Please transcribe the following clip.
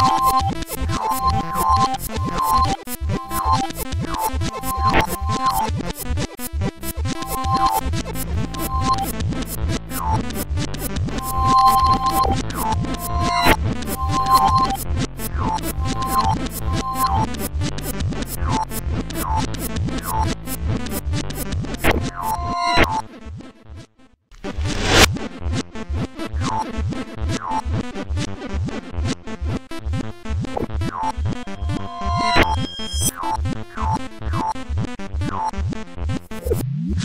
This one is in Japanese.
Oh, my God.